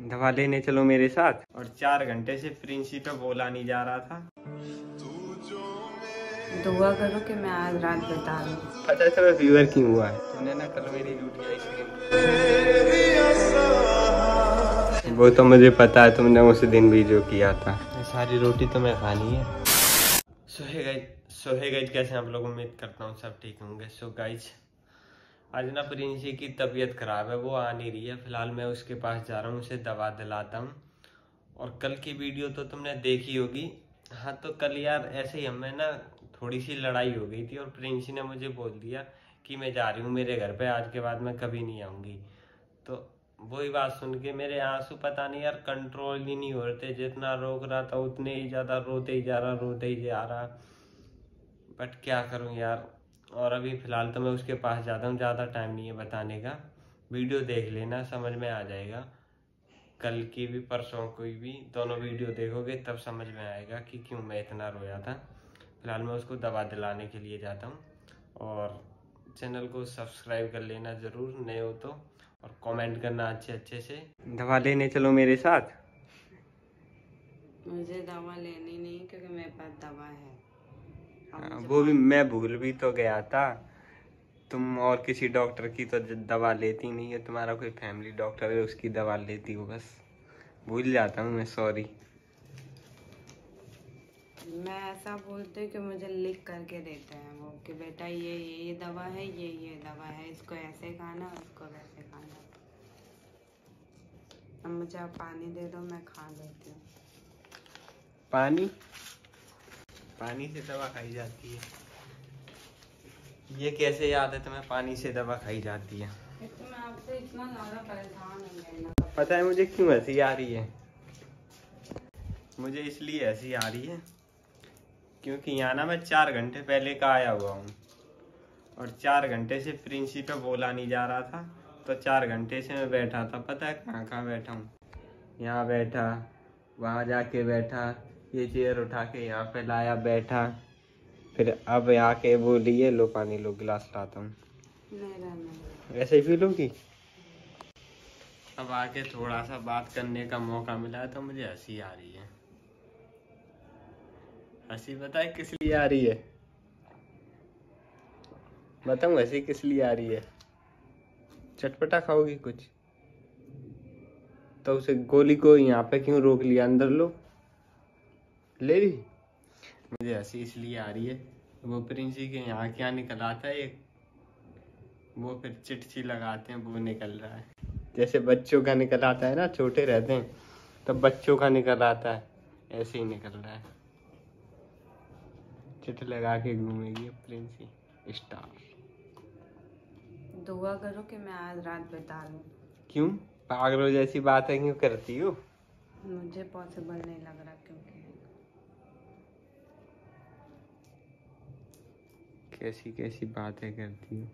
दवा लेने चलो मेरे साथ। और चार घंटे से प्रिंसी पे बोला नहीं जा रहा था। दुआ करो कि मैं आज रात बता दूँ। पता चला फीवर क्यों हुआ है? तुमने ना कल मेरी झूठी आइसक्रीम वो तो मुझे पता है तुमने उस दिन भी जो किया था। ये सारी रोटी तो मैं खानी है। सोहे गई सोहे गई कैसे आप लोग? उम्मीद करता हूँ सब ठीक होंगे। सो गाइज़ आज ना प्रिंसी की तबीयत खराब है, वो आ नहीं रही है। फ़िलहाल मैं उसके पास जा रहा हूँ, उसे दवा दिलाता हूँ। और कल की वीडियो तो तुमने देखी होगी। हाँ तो कल यार ऐसे ही हमें ना थोड़ी सी लड़ाई हो गई थी और प्रिंसी ने मुझे बोल दिया कि मैं जा रही हूँ, मेरे घर पे, आज के बाद मैं कभी नहीं आऊँगी। तो वही बात सुन के मेरे आँसू पता नहीं यार कंट्रोल ही नहीं हो रहे जितना रोक रहा था उतने ही ज़्यादा रोते ही जा रहा, रोते ही जा रहा। बट क्या करूँ यार? और अभी फ़िलहाल तो मैं उसके पास जाता हूँ ज़्यादा टाइम नहीं है बताने का। वीडियो देख लेना समझ में आ जाएगा। कल की भी परसों की भी दोनों वीडियो देखोगे तब समझ में आएगा कि क्यों मैं इतना रोया था। फ़िलहाल मैं उसको दवा दिलाने के लिए जाता हूँ। और चैनल को सब्सक्राइब कर लेना ज़रूर नए हो तो और कमेंट करना अच्छे अच्छे से। दवा लेने चलो मेरे साथ? मुझे दवा लेनी नहीं क्योंकि मेरे पास दवा है। वो भी मैं भूल भी तो गया था। तुम और किसी डॉक्टर की तो दवा लेती नहीं है तुम्हारा कोई फैमिली डॉक्टर है उसकी दवा लेती हो बस। भूल जाता हूँ मैं सॉरी मैं ऐसा बोलते हूँ कि मुझे लिख करके देते हैं वो कि बेटा ये ये ये दवा है ये ये दवा है इसको ऐसे खाना उसको वैसे खाना। अब मुझे आप पानी दे दो मैं खा लेती हूँ। पानी? पानी से दवा खाई जाती है। ये कैसे याद है तुम्हें? पानी से दवा खाई जाती है। तो हो पता है मुझे क्यों हँसी आ रही है? मुझे इसलिए हँसी आ रही है क्योंकि यहाँ ना मैं चार घंटे पहले का आया हुआ हूँ और चार घंटे से प्रिंसी पे बोला नहीं जा रहा था तो चार घंटे से मैं बैठा था। पता है कहाँ कहाँ बैठा हूँ? यहाँ बैठा वहाँ जाके बैठा ये चेयर उठा के यहाँ पे लाया बैठा। फिर अब आके वो ये लो पानी लो गिलास लाता हूँ। ऐसे ही होगी? अब आके थोड़ा सा बात करने का मौका मिला है तो मुझे हँसी आ रही है। हँसी बताए किस लिए आ रही है? बताऊँ हँसी किस लिए आ रही है? चटपटा खाओगी कुछ? तो उसे गोली को यहाँ पे क्यों रोक लिया? अंदर लो। ले ली? मुझे हँसी इसलिए आ रही है। वो प्रिंस जी के यहाँ क्या निकल आता है? एक वो फिर चिटची लगाते हैं वो निकल रहा है। जैसे बच्चों का निकल आता है ना छोटे रहते हैं तब बच्चों का निकल आता है। ऐसे ही निकल रहा है। चिट लगा के घूमेगी प्रिंसी स्टार। दुआ करो कि मैं आज रात बता लूँ। क्यों? पागलों जैसी बातें क्यों करती हो? मुझे पॉसिबल नहीं लग रहा क्योंकि कैसी कैसी बातें करती हो?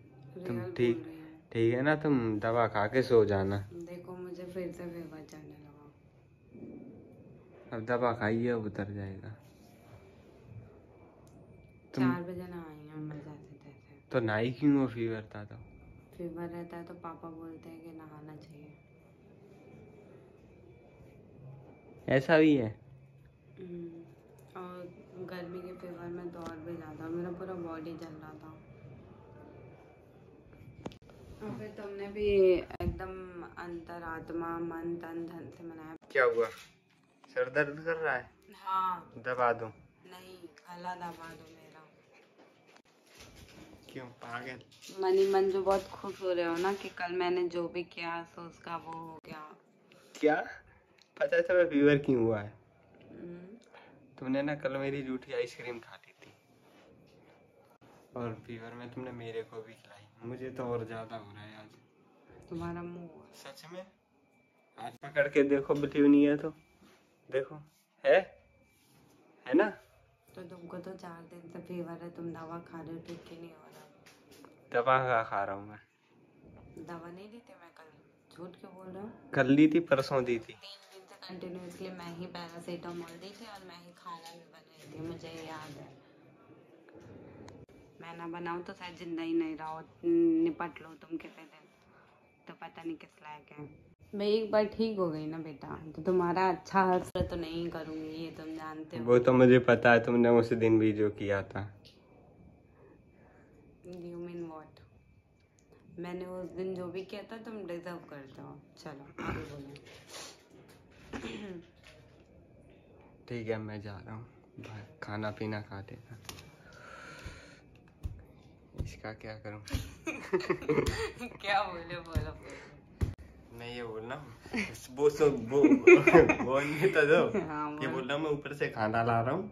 तुम ठीक ठीक है ना तुम दवा खा के सो जाना। देखो मुझे फिर से फीवर चढ़ने लगा अब दवा खाइए अब उतर जाएगा। तुम चार बजे ना आई हूँ मैं जैसे तैसे तो क्यों हो फीवर था तो फीवर रहता है तो पापा बोलते हैं कि नहाना चाहिए। ऐसा भी है? हम्म, और गर्मी के फीवर में तो और भी ज़्यादा मेरा पूरा बॉडी जल रहा था। और फिर तुमने भी एकदम अंतरात्मा मन तन धन से मनाया। क्या हुआ? सर दर्द कर रहा है? हाँ। दबा दूँ? नहीं गला दबा दो मेरा। क्यों? पागल मनी मन जो बहुत खुश हो रहे हो ना कि कल मैंने जो भी किया तो उसका वो हो गया। क्या? पता है तुम्हें फीवर क्यों हुआ है? हम्म, तुमने ना कल मेरी झूठी आइसक्रीम खा ली थी। और फीवर में तुमने मेरे को भी खिलाई। मुझे तो और ज़्यादा हो रहा है आज। तुम्हारा मुँह सच में? आज पकड़ के देखो बिलीव नहीं है तो। देखो। है? है ना? तो तुमको तो चार दिन से फीवर है तुम दवा खा रहे हो ठीक क्यों नहीं हो रहा। दवा का खा रहा हूँ मैं। दवा नहीं ली थी मैं कल? झूठ क्यों बोल रहा हूँ? कल ली थी परसों दी थी। कंटिन्यूसली मैं ही पैरासीटामोल दी थी और मैं ही खाना भी बनाई थी मुझे याद है। मैं ना बनाऊँ तो शायद ज़िंदा ही नहीं रहो निपट लो तुम किसी दिन तो पता नहीं किस लायक है। मैं एक बार ठीक हो गई ना बेटा तो तुम्हारा अच्छा हसर तो नहीं करूँगी ये तुम जानते हो। वो तो मुझे पता है तुमने उस दिन भी जो किया था। यू मीन व्हाट मैंने उस दिन जो भी किया था तुम डिजर्व करते हो। चलो आगे बोलो। ठीक है मैं जा रहा हूँ। बाहर खाना पीना खा लेना इसका क्या करूँ? क्या बोले बोलो मैं ये बोल रहा हूँ वो सो वो तो दो हाँ ये बोल। रहा हूँ मैं ऊपर से खाना ला रहा हूँ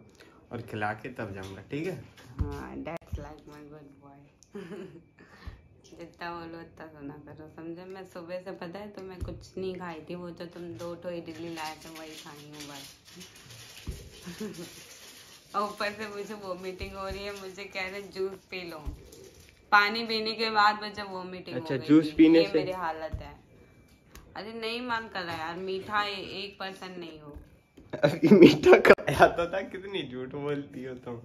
और खिला के तब जाऊँगा ठीक है? हाँ that's like my good boy जितना बोलो उतना सुना करो समझे? मैं सुबह से पता है तो मैं कुछ नहीं खाई थी वो जो तुम दो ठो इडली लाए थे वही खाई हूँ बस। और ऊपर से मुझे वोमिटिंग हो रही है मुझे कह रहे जूस पी लो। पानी पीने के बाद मुझे वोमिटिंग अच्छा, हो जूस पीने से? मेरी हालत है। अरे नहीं मन कर रहा यार मीठा एक परसेंट नहीं हो। अभी मीठा खाया तो था कितनी झूठ बोलती हो तुम?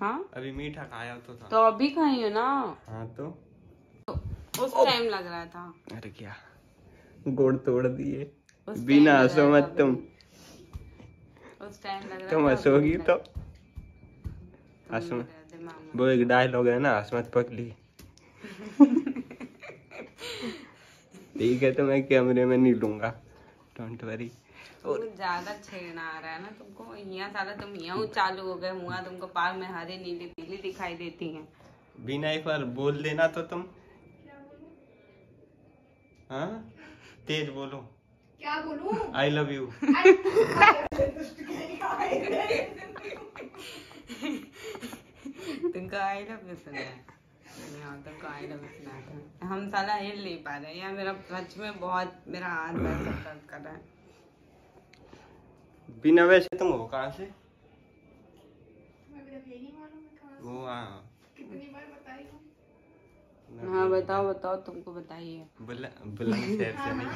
हाँ? अभी मीठा खाया तो था। तो अभी खाई हो ना? हाँ तो? उस टाइम लग रहा था। अरे क्या? गोड़ तोड़ दिए। बिना हंसो मत तुम। उस टाइम लग रहा तुम हंसोगी तो? तुम हंस मत। मेरे दिमाग में- वो एक डायलॉग है ना हंसमत पकली ठीक है तो मैं कैमरे में नहीं लूँगा। डोंट वरी तुमको ज़्यादा छेड़ना आ रहा है ना तुमको। यहाँ सारा तुम यहाँ चालू हो गए। हुआ तुमको पार्क में हरे नीले पीली दिखाई देती हैं। बिना एक बार बोल देना तो तुम। हाँ? तेज बोलो। क्या बोलूँ? आई लव यू तुमको आई लव यू सुना तुमको आई लव यू सुना था हम साला हिल नहीं पा रहे यार मेरा सच में बहुत मेरा हाथ सब दर्द कर रहा है। बिना वैसे तुम हो कहाँ से? मैं भी नहीं मालूम कहाँ से- वो हाँ। कितनी बार बताई हाँ बताओ बताओ तुमको बताइए। बुल- बुलंदशहर से हाँ नहीं।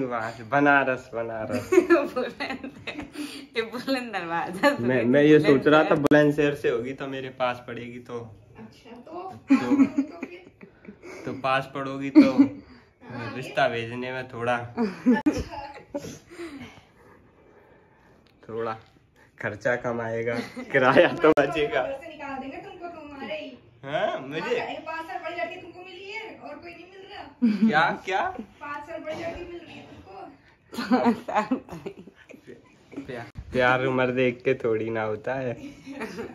हाँ वहाँ से बनारस बनारस। बुलंद ये बुलंद दरवाज़ा मैं मैं ये सोच रहा है। था बुलंदशहर से होगी तो मेरे पास पड़ेगी तो। अच्छा तो? तो तो तो पास पड़ोगी तो रिश्ता भेजने में थोड़ा। थोड़ा खर्चा कम आएगा किराया तो बचेगा घर से निकाल देंगे तुमको तुम्हारे ही हाँ मुझे? पाँच साल बड़ी लड़की तुमको मिली है और कोई नहीं मिल रहा। क्या क्या? पाँच साल बड़ी लड़की मिल रही है तुमको। प्या, प्यार उम्र देख के थोड़ी ना होता है।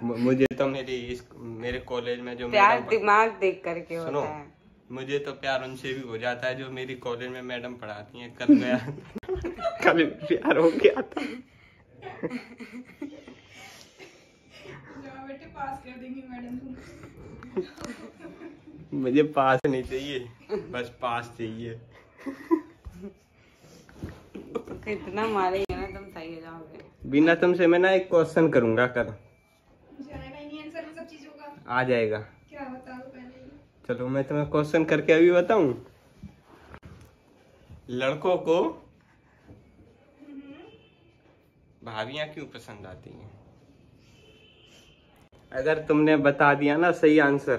मुझे तो मेरी इस मेरे कॉलेज में जो प्यार दिमाग देख करके सुनो होता है। मुझे तो प्यार उनसे भी हो जाता है जो मेरी कॉलेज में मैडम पढ़ाती हैं। कल गया कल प्यार हो गया था। पास कर देंगी मैडम मुझे पास नहीं चाहिए बस पास चाहिए। कितना मारेंगे ना तुम सही जाओगे। बिना तुमसे मैं ना एक क्वेश्चन करूँगा कल। मुझे आएगा ही नहीं आंसर में सब चीज़ों का। आ जाएगा। क्या पहले चलो मैं तुम्हें क्वेश्चन करके अभी बताऊँ? लड़कों को भाभियाँ क्यों पसंद आती हैं? अगर तुमने बता दिया ना सही आंसर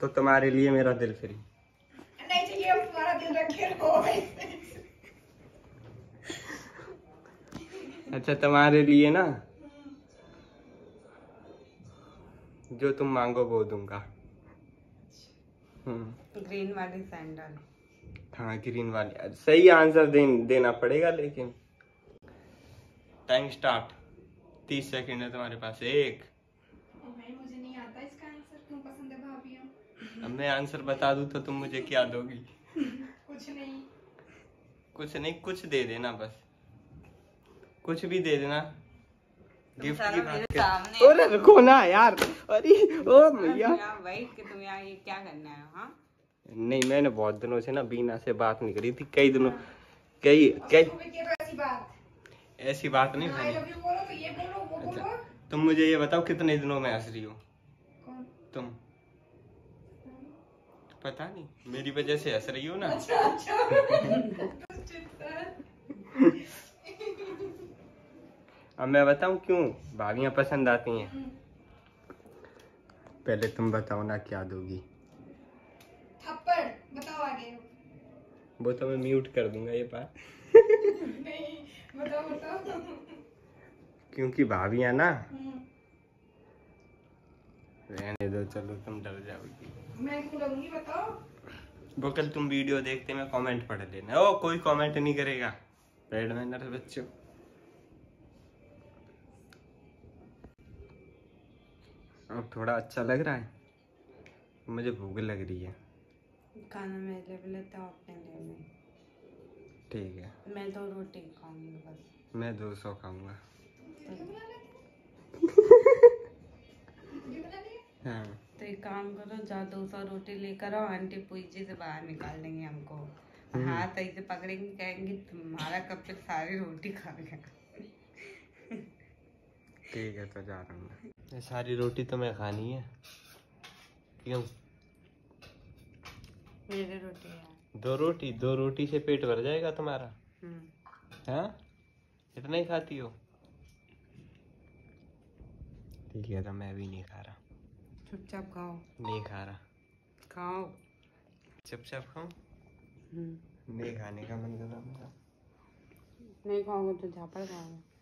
तो तुम्हारे लिए मेरा दिल फ्री। नहीं चाहिए अब तुम्हारा दिल रखे रहो। अच्छा तुम्हारे लिए ना जो तुम मांगो वो दूँगा। हम्म। ग्रीन वाली सैंडल हाँ ग्रीन वाली। सही आंसर दे, देना पड़ेगा लेकिन। टाइम स्टार्ट तीस सेकंड है तुम्हारे पास एक भाई मुझे नहीं आता इसका आंसर तुम पसंद है भाभी अब मैं आंसर बता दूँ तो तुम मुझे क्या दोगी? कुछ नहीं। कुछ नहीं कुछ दे देना बस। कुछ भी दे देना। गिफ्ट की बात कर। सामने अरे रुको ना यार। अरे ओ भैया। यहाँ बैठ तुम यहाँ ये क्या करना है हाँ? नहीं मैंने बहुत दिनों से ना बीना से बात नहीं करी थी। कई दिनों कई कई कह ऐसी बात? नहीं यू बोलो तो ये बोलो वो बोलो। अच्छा तुम मुझे ये बताओ कितने दिनों में हंस रही हो? तुम। पता नहीं। मेरी वजह से हंस रही हो ना? अच्छा अच्छा। अब मैं बताऊँ क्यों? भाभियाँ पसंद आती हैं। पहले तुम बताओ ना क्या दोगी? थप्पड़ बताओ आगे। वो तो मैं म्यूट कर दूँगा ये बात। नहीं बताओ बताओ। क्योंकि भाभी है ना। हम्म, रहने दो चलो तुम डर जाओगी। मैं क्यों बताओ। वो कल तुम वीडियो देखते में कमेंट पढ़ लेना। ओ कोई कमेंट नहीं करेगा। रेड मैनर बच्चों। अब थोड़ा अच्छा लग रहा है। मुझे भूख लग रही है। खाना लिए लेता हूँ अपने लिए नहीं ठीक है। मैं दो रोटी खाऊँगी बस। मैं दो सौ खाऊँगा। हाँ तो काम करो जाओ दो सौ रोटी लेकर आओ आंटी पूजी से बाहर निकाल देंगे हमको। हम्म। हाथ ऐसे पकड़ेंगे कहेंगे तुम्हारा कब तक सारी रोटी खा गया ठीक है तो जा रहा हूँ। सारी रोटी तो मैं खानी है। क्यों? मेरी रोटी है। दो रोटी दो रोटी से पेट भर जाएगा तुम्हारा। हम्म। हाँ? इतना ही खाती हो? ठीक है तो मैं भी नहीं खा रहा। चुपचाप खाओ। नहीं खा रहा। खाओ। चुपचाप खाऊं? हम्म। नहीं खाने का मन कर रहा नहीं खाओगे तो झापड़ खाओगे।